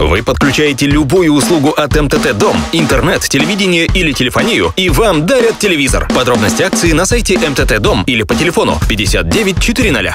Вы подключаете любую услугу от МТТ Дом, интернет, телевидение или телефонию, и вам дарят телевизор. Подробности акции на сайте МТТ Дом или по телефону 59 400.